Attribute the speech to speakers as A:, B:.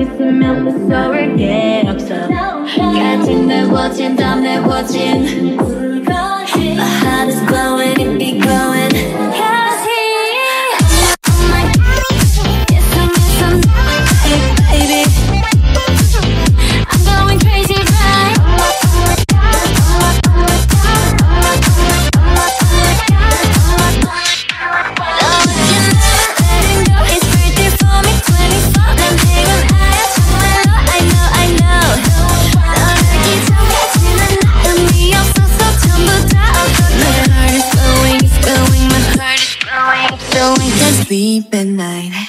A: 있으면 무서울게 없어 같은 내 워진 담내 워진 sleep at night.